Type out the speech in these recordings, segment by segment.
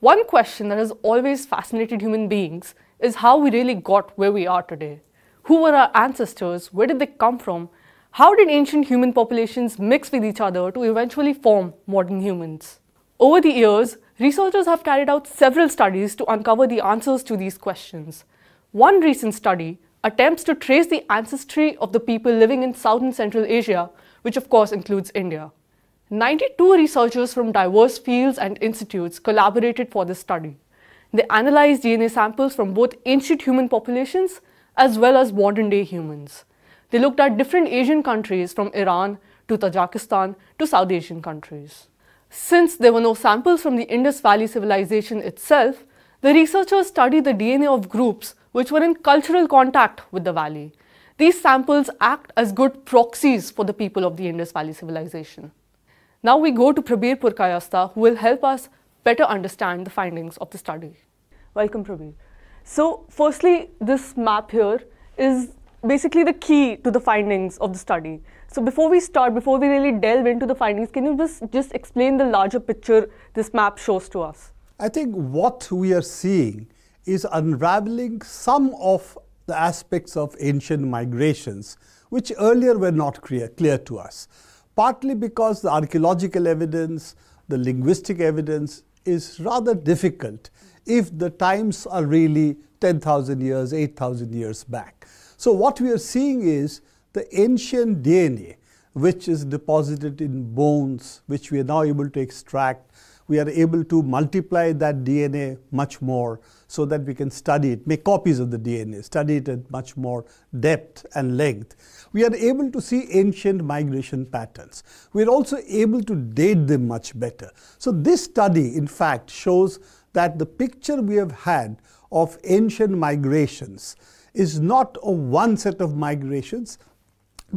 One question that has always fascinated human beings is how we really got where we are today. Who were our ancestors? Where did they come from? How did ancient human populations mix with each other to eventually form modern humans? Over the years, researchers have carried out several studies to uncover the answers to these questions. One recent study attempts to trace the ancestry of the people living in South and Central Asia, which of course includes India. 92 researchers from diverse fields and institutes collaborated for this study. They analyzed DNA samples from both ancient human populations as well as modern day humans. They looked at different Asian countries from Iran to Tajikistan to South Asian countries. Since there were no samples from the Indus Valley civilization itself, the researchers studied the DNA of groups which were in cultural contact with the valley. These samples act as good proxies for the people of the Indus Valley civilization. Now we go to Prabir Purkayastha who will help us better understand the findings of the study. Welcome Prabir. So firstly, this map here is basically the key to the findings of the study. So before we start, before we really delve into the findings, can you just, just explain the larger picture this map shows to us? I think what we are seeing is unraveling some of the aspects of ancient migrations which earlier were not clear, clear to us partly because the archaeological evidence, the linguistic evidence is rather difficult if the times are really 10,000 years, 8,000 years back. So what we are seeing is the ancient DNA which is deposited in bones, which we are now able to extract. We are able to multiply that DNA much more so that we can study it, make copies of the DNA, study it at much more depth and length. We are able to see ancient migration patterns. We are also able to date them much better. So this study, in fact, shows that the picture we have had of ancient migrations is not a one set of migrations,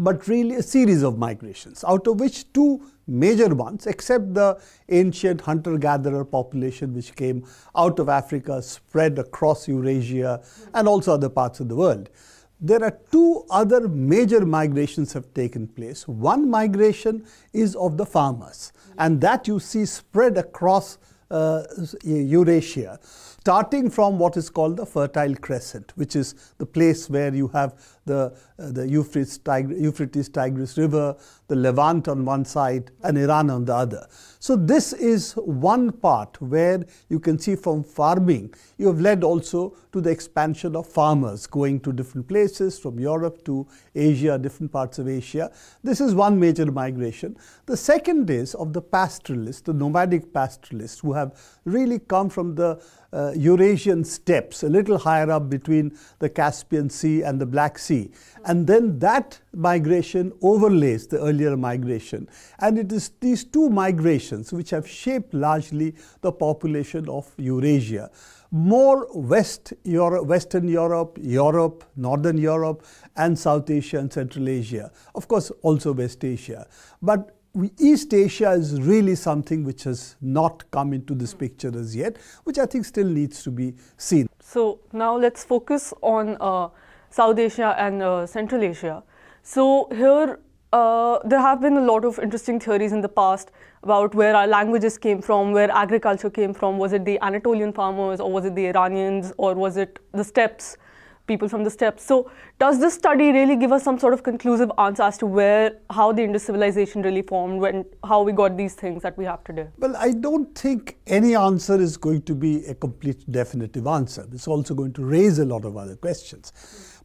but really a series of migrations, out of which two major ones, except the ancient hunter-gatherer population which came out of Africa, spread across Eurasia and also other parts of the world. There are two other major migrations have taken place. One migration is of the farmers, and that you see spread across uh, Eurasia starting from what is called the Fertile Crescent, which is the place where you have the, uh, the Euphrates, Tigris, Euphrates Tigris River, the Levant on one side, and Iran on the other. So this is one part where you can see from farming, you have led also to the expansion of farmers going to different places from Europe to Asia, different parts of Asia. This is one major migration. The second is of the pastoralists, the nomadic pastoralists who have really come from the uh, Eurasian steppes, a little higher up between the Caspian Sea and the Black Sea. And then that migration overlays the earlier migration. And it is these two migrations which have shaped largely the population of Eurasia. More West Europe, Western Europe, Europe, Northern Europe, and South Asia and Central Asia. Of course, also West Asia. But East Asia is really something which has not come into this picture as yet, which I think still needs to be seen. So now let's focus on uh, South Asia and uh, Central Asia. So here uh, there have been a lot of interesting theories in the past about where our languages came from, where agriculture came from. Was it the Anatolian farmers or was it the Iranians or was it the steppes? People from the steppes. So does this study really give us some sort of conclusive answer as to where, how the Indus civilization really formed, when, how we got these things that we have today? Well, I don't think any answer is going to be a complete definitive answer. It's also going to raise a lot of other questions.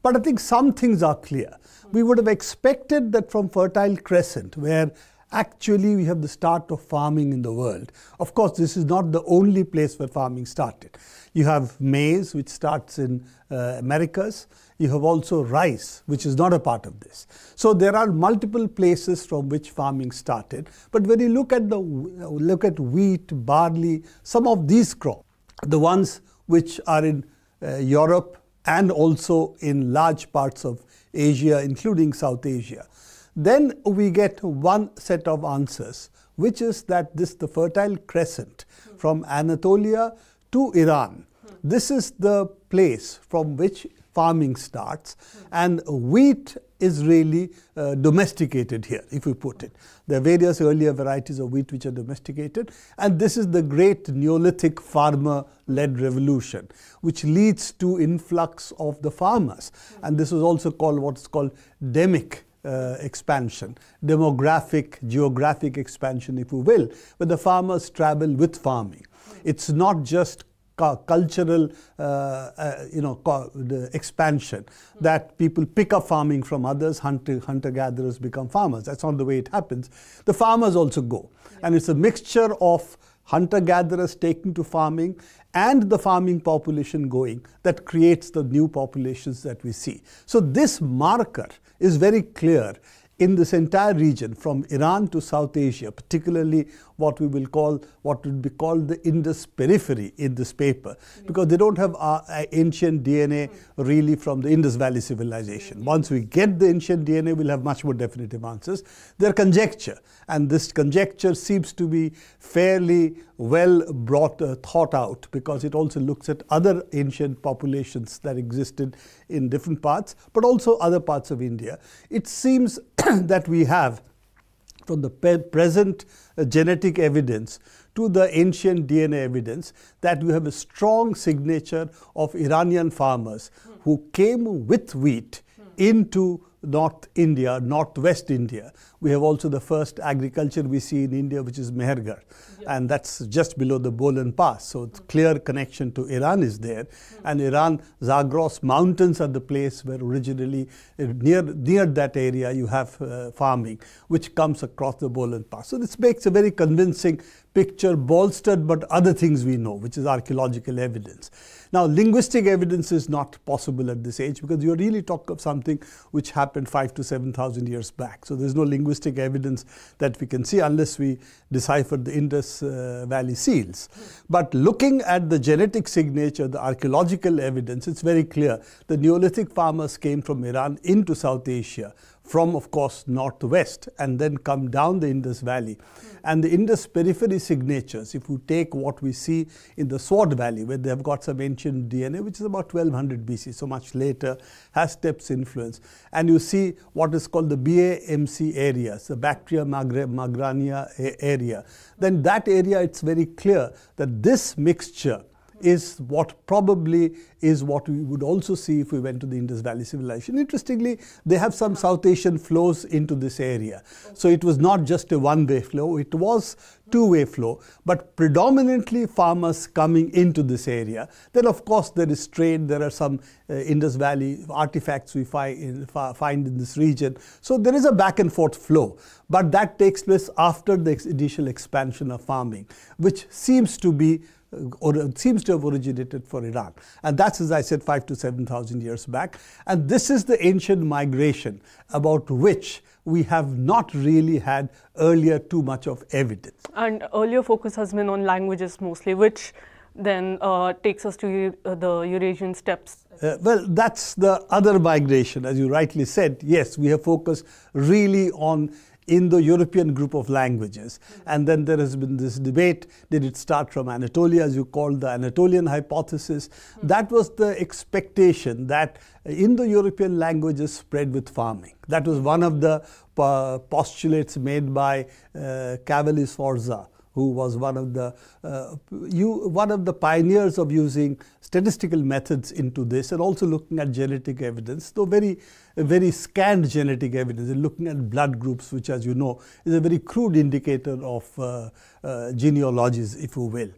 But I think some things are clear. We would have expected that from Fertile Crescent, where actually we have the start of farming in the world. Of course, this is not the only place where farming started. You have maize, which starts in uh, Americas. You have also rice, which is not a part of this. So there are multiple places from which farming started. But when you look at the look at wheat, barley, some of these crops, the ones which are in uh, Europe and also in large parts of Asia, including South Asia, then we get one set of answers, which is that this the Fertile Crescent from Anatolia to Iran. This is the place from which farming starts and wheat is really uh, domesticated here, if we put it. There are various earlier varieties of wheat which are domesticated, and this is the great Neolithic farmer-led revolution, which leads to influx of the farmers. And this was also called what's called demic uh, expansion, demographic, geographic expansion, if you will, where the farmers travel with farming. It's not just cultural uh, uh, you know the expansion that people pick up farming from others hunter hunter gatherers become farmers that's not the way it happens the farmers also go yeah. and it's a mixture of hunter gatherers taking to farming and the farming population going that creates the new populations that we see so this marker is very clear in this entire region from Iran to South Asia, particularly what we will call what would be called the Indus periphery in this paper, because they don't have uh, ancient DNA really from the Indus Valley civilization. Once we get the ancient DNA, we'll have much more definitive answers. They're conjecture, and this conjecture seems to be fairly well brought, uh, thought out, because it also looks at other ancient populations that existed in different parts, but also other parts of India. It seems that we have from the present uh, genetic evidence to the ancient DNA evidence that we have a strong signature of Iranian farmers who came with wheat into North India, Northwest India. We have also the first agriculture we see in India, which is Mehergarh, yeah. and that's just below the Bolan Pass. So, it's clear connection to Iran is there, mm. and Iran, Zagros mountains are the place where originally uh, near near that area you have uh, farming, which comes across the Bolan Pass. So, this makes a very convincing picture, bolstered but other things we know, which is archaeological evidence. Now, linguistic evidence is not possible at this age because you're really talking of something which happened five to 7,000 years back. So there's no linguistic evidence that we can see unless we decipher the Indus uh, Valley seals. But looking at the genetic signature, the archaeological evidence, it's very clear. The Neolithic farmers came from Iran into South Asia from, of course, northwest and then come down the Indus Valley. And the Indus periphery signatures, if you take what we see in the Swat Valley, where they have got some ancient DNA, which is about 1200 BC, so much later, HAZTEP's influence. And you see what is called the BMAC areas, the Bactria Margiana area. Then that area, it's very clear that this mixture is what probably is what we would also see if we went to the Indus Valley civilization. Interestingly, they have some South Asian flows into this area. So it was not just a one-way flow, it was two-way flow, but predominantly farmers coming into this area. Then of course there is trade, there are some uh, Indus Valley artifacts we find in, find in this region. So there is a back and forth flow, but that takes place after the initial expansion of farming, which seems to be or it seems to have originated for Iran. And that's, as I said, five to 7,000 years back. And this is the ancient migration about which we have not really had earlier too much of evidence. And earlier focus has been on languages mostly, which then uh, takes us to uh, the Eurasian steppes. Uh, well, that's the other migration, as you rightly said. Yes, we have focused really on Indo-European group of languages. And then there has been this debate, did it start from Anatolia, as you called the Anatolian hypothesis? Mm. That was the expectation that Indo-European languages spread with farming. That was one of the postulates made by uh, Cavalli Sforza who was one of the uh, you, one of the pioneers of using statistical methods into this and also looking at genetic evidence, though very very scant genetic evidence and looking at blood groups, which as you know is a very crude indicator of uh, uh, genealogies, if you will.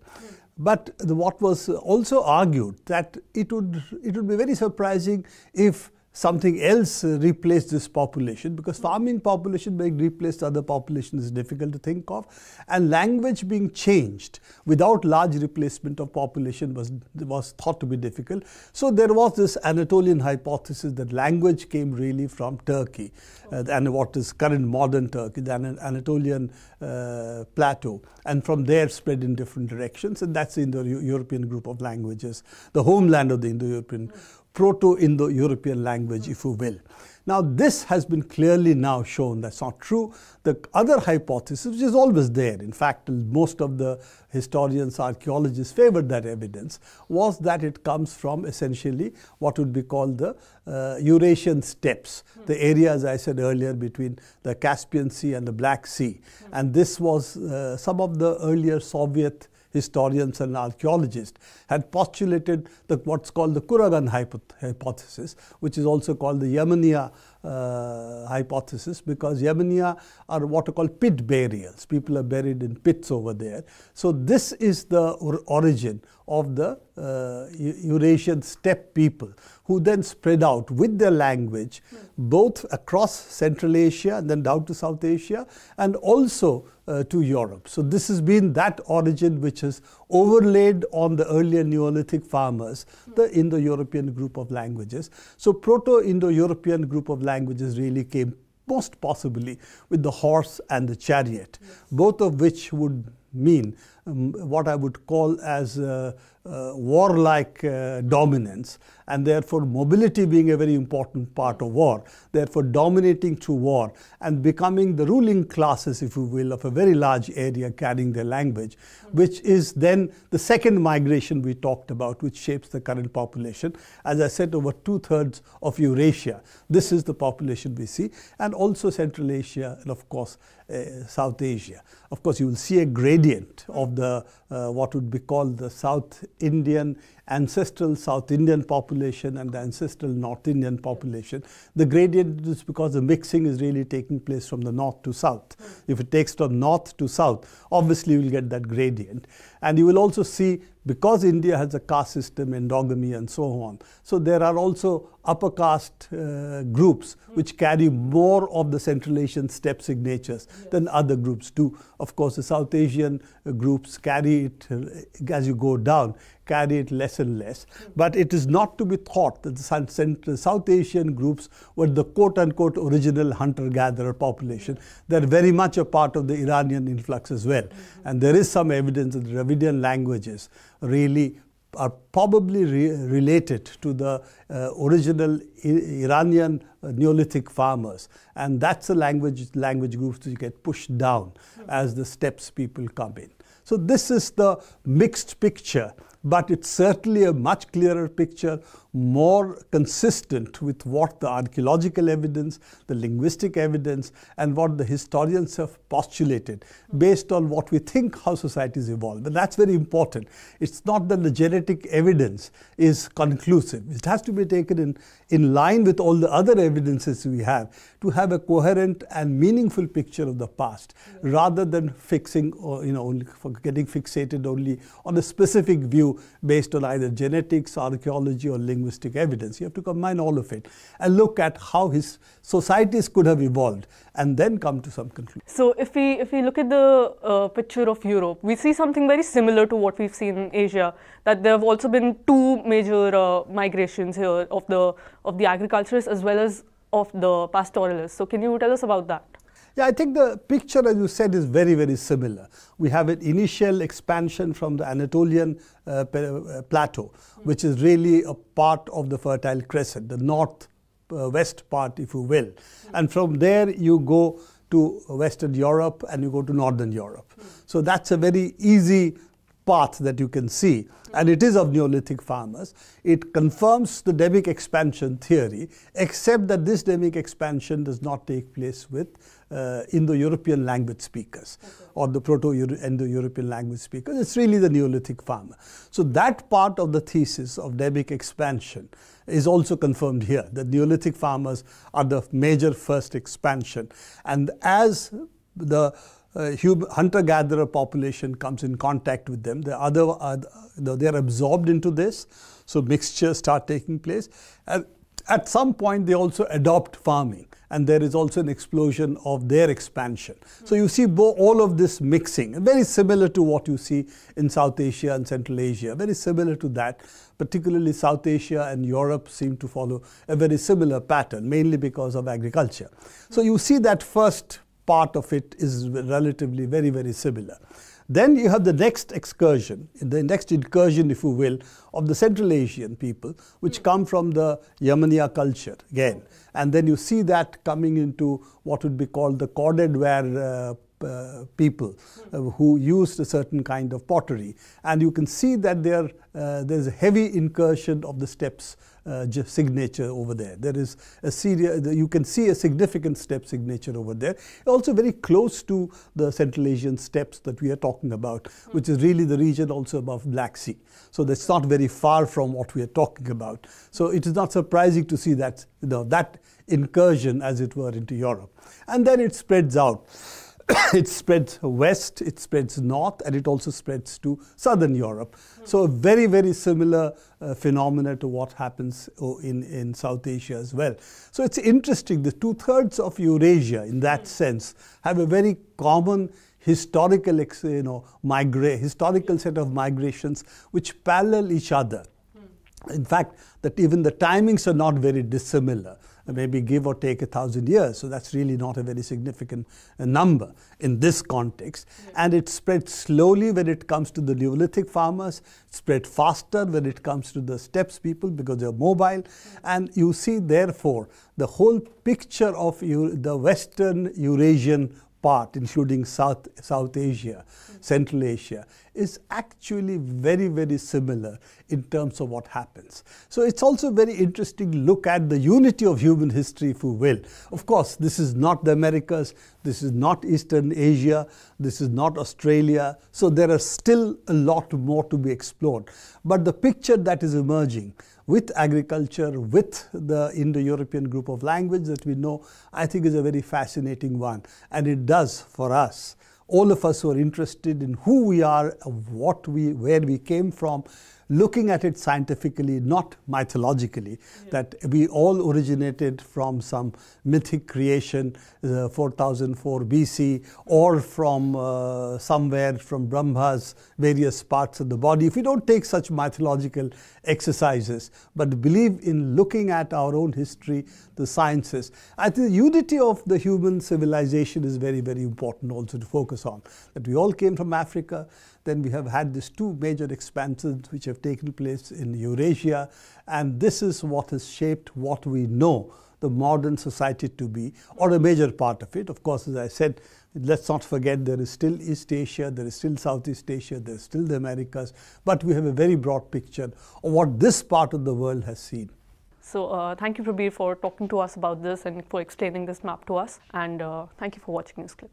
But the, what was also argued that it would it would be very surprising if something else replace this population because farming population being replaced other population is difficult to think of and language being changed without large replacement of population was, was thought to be difficult. So there was this Anatolian hypothesis that language came really from Turkey uh, and what is current modern Turkey, the Anatolian uh, plateau and from there spread in different directions and that's the European group of languages, the homeland of the Indo-European Proto-Indo-European language, if you will. Now, this has been clearly now shown that's not true. The other hypothesis, which is always there, in fact, most of the historians, archaeologists favored that evidence, was that it comes from essentially what would be called the uh, Eurasian steppes, the area, as I said earlier, between the Caspian Sea and the Black Sea. And this was uh, some of the earlier Soviet historians and archaeologists had postulated the, what's called the Kurgan hypothesis, which is also called the Yamnaya uh, hypothesis because Yamnaya are what are called pit burials. People are buried in pits over there. So this is the origin of the uh, Eurasian steppe people who then spread out with their language both across Central Asia and then down to South Asia and also uh, to Europe. So this has been that origin which has overlaid on the earlier Neolithic farmers the Indo-European group of languages. So Proto-Indo-European group of languages really came most possibly with the horse and the chariot, both of which would mean um, what I would call as uh, uh, warlike uh, dominance and therefore mobility being a very important part of war, therefore dominating through war and becoming the ruling classes, if you will, of a very large area carrying their language, which is then the second migration we talked about, which shapes the current population. As I said, over two thirds of Eurasia, this is the population we see, and also Central Asia and of course uh, South Asia. Of course, you will see a gradient of the uh, what would be called the South Indian ancestral South Indian population and the ancestral North Indian population. The gradient is because the mixing is really taking place from the north to south. If it takes from north to south, obviously you will get that gradient. And you will also see because India has a caste system, endogamy and so on. So there are also upper caste uh, groups which carry more of the Central Asian steppe signatures yes. than other groups do. Of course, the South Asian uh, groups carry it uh, as you go down carry it less and less. But it is not to be thought that the South Asian groups were the quote unquote original hunter gatherer population. They're very much a part of the Iranian influx as well. And there is some evidence that the Dravidian languages really are probably re related to the uh, original I Iranian uh, Neolithic farmers. And that's the language, language groups that get pushed down as the steppes people come in. So this is the mixed picture but it's certainly a much clearer picture, more consistent with what the archaeological evidence, the linguistic evidence, and what the historians have postulated based on what we think how societies evolve. And that's very important. It's not that the genetic evidence is conclusive. It has to be taken in, in line with all the other evidences we have to have a coherent and meaningful picture of the past rather than fixing or you know only getting fixated only on a specific view based on either genetics, archaeology or linguistic evidence. You have to combine all of it and look at how his societies could have evolved and then come to some conclusion. So if we if we look at the uh, picture of Europe, we see something very similar to what we've seen in Asia. That there have also been two major uh, migrations here of the of the agriculturists as well as of the pastoralists. So can you tell us about that? Yeah, I think the picture, as you said, is very, very similar. We have an initial expansion from the Anatolian uh, uh plateau, which is really a part of the Fertile Crescent, the north uh, west part, if you will. And from there, you go to Western Europe and you go to Northern Europe. So that's a very easy path that you can see, and it is of Neolithic farmers. It confirms the demic expansion theory, except that this demic expansion does not take place with uh, Indo-European language speakers okay. or the Proto-Indo-European language speakers. It's really the Neolithic farmer. So that part of the thesis of demic expansion is also confirmed here. The Neolithic farmers are the major first expansion. And as the uh, hunter-gatherer population comes in contact with them. The other, uh, they are absorbed into this, so mixtures start taking place. And at some point, they also adopt farming, and there is also an explosion of their expansion. So you see all of this mixing, very similar to what you see in South Asia and Central Asia, very similar to that. Particularly South Asia and Europe seem to follow a very similar pattern, mainly because of agriculture. So you see that first part of it is relatively very, very similar. Then you have the next excursion, the next incursion, if you will, of the Central Asian people, which come from the Yamnaya culture again. And then you see that coming into what would be called the corded ware uh, people uh, who used a certain kind of pottery. And you can see that there, uh, there's a heavy incursion of the steppes uh, signature over there. There is a serious, you can see a significant steppe signature over there. Also very close to the Central Asian steppes that we are talking about, which is really the region also above Black Sea. So that's not very far from what we are talking about. So it is not surprising to see that, you know, that incursion, as it were, into Europe. And then it spreads out. it spreads west, it spreads north, and it also spreads to southern Europe. Mm. So, a very, very similar uh, phenomena to what happens oh, in, in South Asia as well. So, it's interesting, the two thirds of Eurasia, in that mm. sense, have a very common historical you know, migra- historical set of migrations which parallel each other. Mm. In fact, that even the timings are not very dissimilar maybe give or take a thousand years. So that's really not a very significant uh, number in this context. And it spread slowly when it comes to the Neolithic farmers, spread faster when it comes to the steppes people because they're mobile. And you see, therefore, the whole picture of the Western Eurasian part, including South, South Asia, Central Asia, is actually very, very similar in terms of what happens. So it's also very interesting to look at the unity of human history, if you will. Of course, this is not the Americas, this is not Eastern Asia, this is not Australia. So there are still a lot more to be explored. But the picture that is emerging with agriculture, with the Indo-European group of language that we know, I think is a very fascinating one. And it does for us, all of us who are interested in who we are, what we, where we came from, looking at it scientifically, not mythologically, yeah. that we all originated from some mythic creation, uh, 4004 BC, or from uh, somewhere from Brahma's various parts of the body. If we don't take such mythological exercises, but believe in looking at our own history, the sciences, I think the unity of the human civilization is very, very important also to focus on. That we all came from Africa, then we have had these two major expansions which have taken place in Eurasia, and this is what has shaped what we know the modern society to be, or a major part of it. Of course, as I said, let's not forget there is still East Asia, there is still Southeast Asia, there is still the Americas, but we have a very broad picture of what this part of the world has seen. So uh, thank you, Prabir, for talking to us about this and for explaining this map to us. And uh, thank you for watching NewsClick.